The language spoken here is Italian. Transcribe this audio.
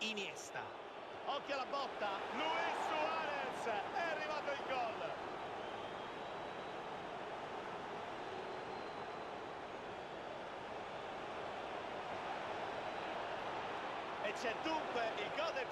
Iniesta. Occhio alla botta. Luis Suarez. È arrivato il gol. E c'è dunque il gol del